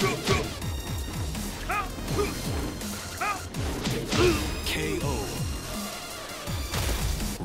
KO.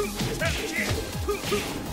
フンフンフ